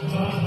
Bye.